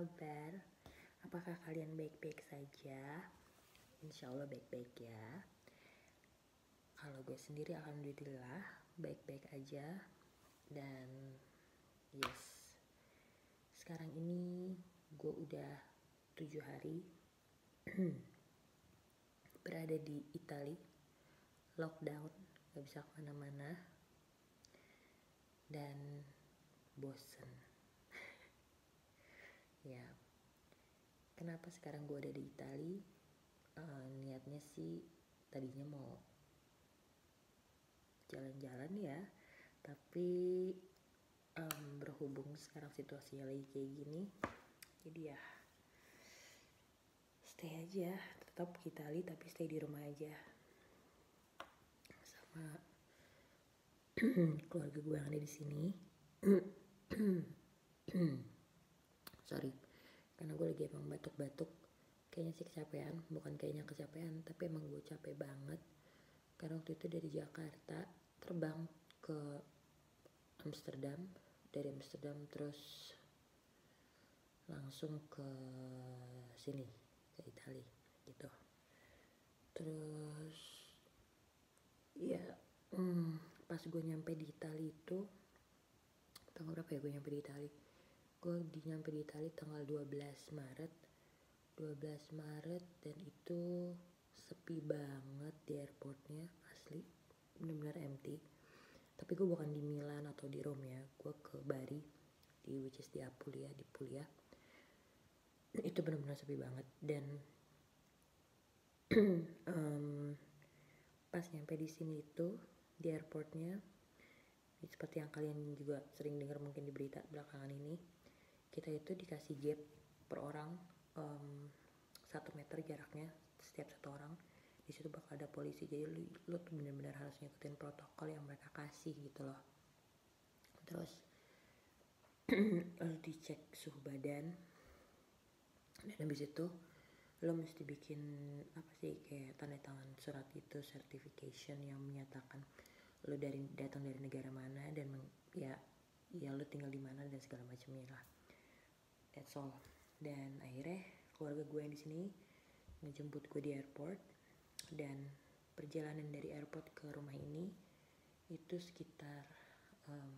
kabar? Apakah kalian baik-baik saja? Insya Allah baik-baik ya. Kalau gue sendiri alhamdulillah baik-baik aja dan yes. Sekarang ini gue udah tujuh hari berada di Italia, lockdown, gak bisa ke mana-mana dan bosen. Ya, kenapa sekarang gue ada di Italia? Uh, niatnya sih tadinya mau jalan-jalan ya tapi um, berhubung sekarang situasinya lagi kayak gini jadi ya stay aja tetap kita Itali tapi stay di rumah aja. Sama keluarga gue yang ada di sini sorry. Karena gue lagi emang batuk-batuk. Kayaknya sih kecapean bukan kayaknya kecapean tapi emang gue capek banget. Karena waktu itu dari Jakarta terbang ke Amsterdam. Dari Amsterdam terus langsung ke sini ke Italia gitu. Terus ya hmm, pas gue nyampe di Italia itu tanggal berapa ya gue nyampe di Italia gue di nyampe di Italia tanggal 12 Maret. 12 Maret dan itu sepi banget di airportnya asli. Benar-benar empty. Tapi gue bukan di Milan atau di Rome ya. Gue ke Bari di which is di Apulia di Puglia. Itu benar-benar sepi banget dan um, pas nyampe di sini itu di airportnya seperti yang kalian juga sering dengar mungkin di berita belakangan ini kita itu dikasih gap per orang um, satu meter jaraknya setiap satu orang. Di situ bakal ada polisi. Jadi lu, lu tuh bener-bener harus ngikutin protokol yang mereka kasih gitu loh. Terus lu dicek suhu badan. Dan habis itu lo mesti bikin apa sih kayak tanda tangan surat itu certification yang menyatakan lo dari datang dari negara mana dan ya ya lo tinggal di mana dan segala macamnya lah all dan akhirnya keluarga gue yang di sini ngejemput gue di airport. Dan perjalanan dari airport ke rumah ini itu sekitar um,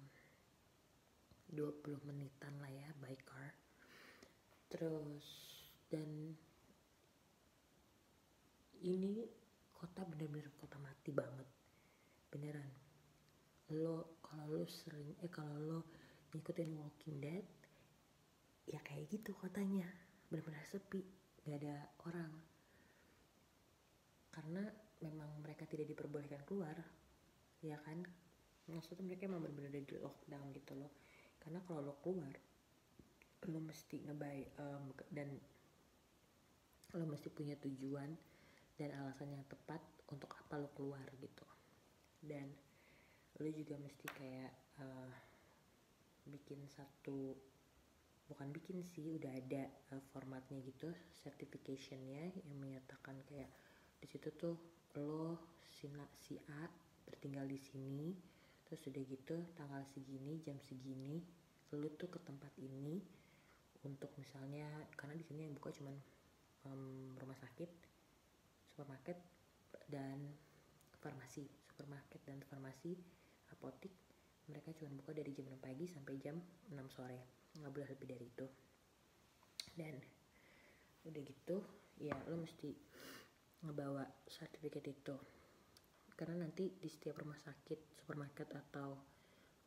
20 menitan lah ya by car. Terus dan ini kota bener-bener kota mati banget. Beneran. Lo kalau lo sering eh kalau lo ngikutin Walking Dead ya kayak gitu kotanya. Bener-bener sepi gak ada orang. Karena memang mereka tidak diperbolehkan keluar ya kan? Maksudnya mereka memang benar-benar di lockdown gitu loh. Karena kalau lo keluar lo mesti ngebay um, dan lo mesti punya tujuan dan alasan yang tepat untuk apa lo keluar gitu. Dan lo juga mesti kayak uh, bikin satu bukan bikin sih udah ada uh, formatnya gitu certificationnya yang menyatakan kayak di situ tuh lo si, si A bertinggal di sini terus udah gitu tanggal segini jam segini lo tuh ke tempat ini untuk misalnya karena di sini yang buka cuman um, rumah sakit supermarket dan farmasi supermarket dan farmasi apotik mereka cuma buka dari jam 6 pagi sampai jam 6 sore nggak boleh lebih dari itu. Dan udah gitu ya lo mesti ngebawa sertifikat itu. Karena nanti di setiap rumah sakit supermarket atau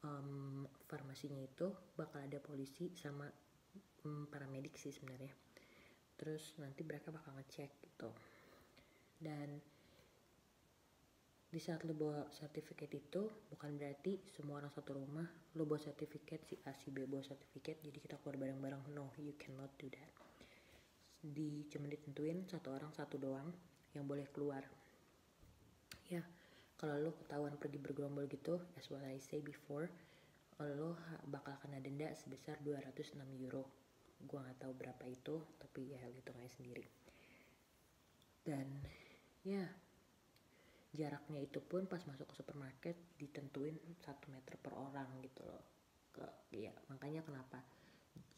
um, farmasinya itu bakal ada polisi sama um, paramedik sih sebenarnya. Terus nanti mereka bakal ngecek gitu. Dan di saat lo bawa sertifikat itu bukan berarti semua orang satu rumah lo bawa sertifikat si A si B bawa sertifikat jadi kita keluar bareng-bareng. No you cannot do that. Di cuma ditentuin satu orang satu doang yang boleh keluar. Ya kalau lo ketahuan pergi bergerombol gitu as what I say before lo bakal kena denda sebesar 206 euro. Gue nggak tahu berapa itu tapi ya hitung aja sendiri. Dan ya jaraknya itu pun pas masuk ke supermarket ditentuin satu meter per orang gitu loh. Ke ya makanya kenapa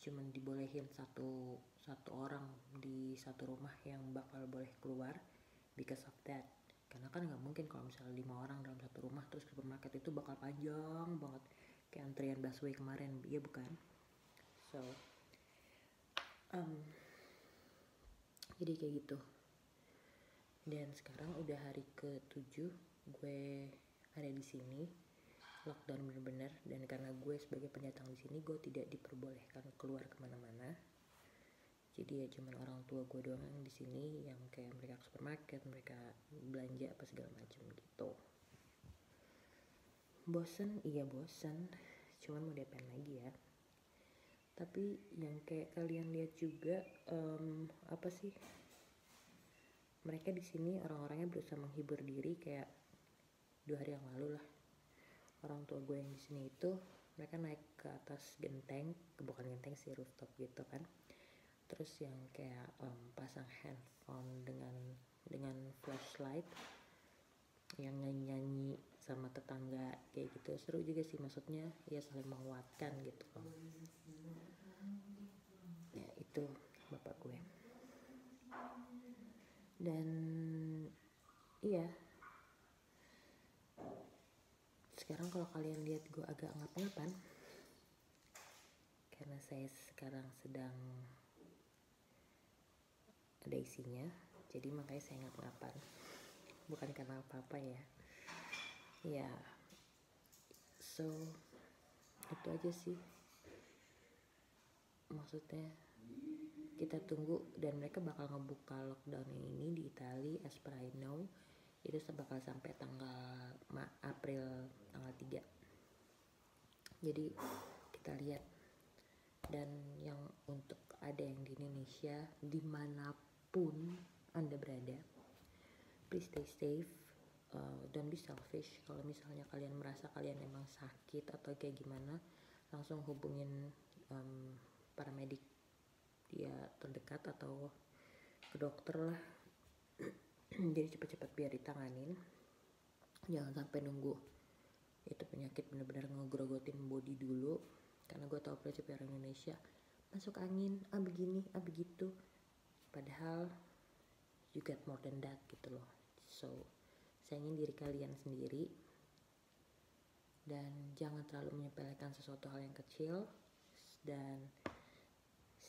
cuman dibolehin satu satu orang di satu rumah yang bakal boleh keluar because of that. Karena kan nggak mungkin kalau misalnya lima orang dalam satu rumah terus supermarket itu bakal panjang banget. Kayak antrian busway kemarin iya bukan? So um, jadi kayak gitu dan sekarang udah hari ke 7 gue ada di sini. Lockdown bener-bener dan karena gue sebagai pendatang di sini gue tidak diperbolehkan keluar ke mana-mana. Jadi ya cuman orang tua gue doang yang di sini yang kayak mereka ke supermarket mereka belanja apa segala macam gitu. Bosen iya bosen. Cuman mau diapain lagi ya? Tapi yang kayak kalian lihat juga um, apa sih mereka di sini orang-orangnya berusaha menghibur diri kayak dua hari yang lalu lah. Orang tua gue yang di sini itu mereka naik ke atas genteng bukan genteng sih rooftop gitu kan. Terus yang kayak um, pasang handphone dengan dengan flashlight yang nyanyi-nyanyi sama tetangga kayak gitu. Seru juga sih maksudnya ya saling menguatkan gitu loh. Ya itu bapak gue dan iya. Sekarang kalau kalian lihat gue agak ngap-ngapan karena saya sekarang sedang ada isinya jadi makanya saya ngap-ngapan. Bukan karena apa-apa ya. Ya so itu aja sih. Maksudnya kita tunggu dan mereka bakal ngebuka lockdown ini di Italia as per I know. Itu bakal sampai tanggal April tanggal 3 jadi kita lihat. Dan yang untuk ada yang di Indonesia di mana pun anda berada please stay safe. Uh, don't be selfish. Kalau misalnya kalian merasa kalian emang sakit atau kayak gimana langsung hubungin um, dia terdekat atau ke dokter lah. Jadi cepat-cepat biar ditanganin. Jangan sampai nunggu itu penyakit bener-bener ngegrogotin body dulu. Karena gue tau prinsip orang Indonesia masuk angin ah begini ah begitu. Padahal you get more than that gitu loh. So sayangin diri kalian sendiri. Dan jangan terlalu menyepelekan sesuatu hal yang kecil. Dan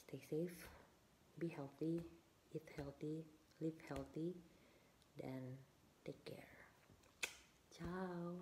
stay safe, be healthy, eat healthy, live healthy, then take care. Ciao.